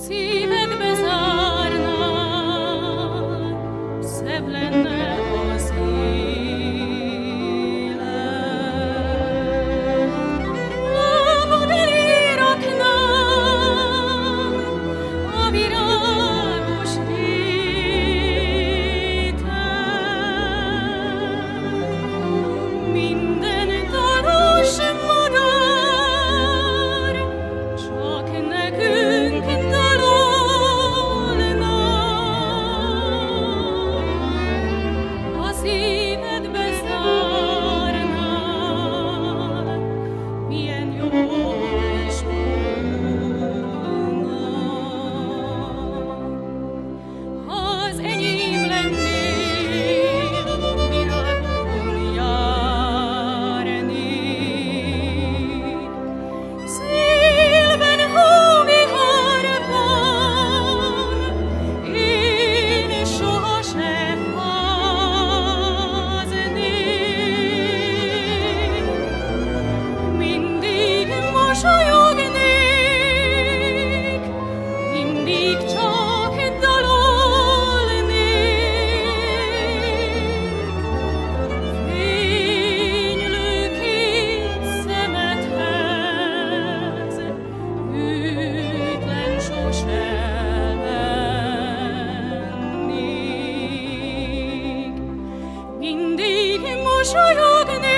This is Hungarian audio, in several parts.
así. in die Moschee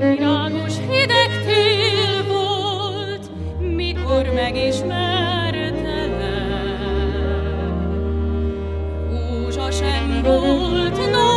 János hideg tél volt, mikor megismertelek. Húzsa sem volt nagy,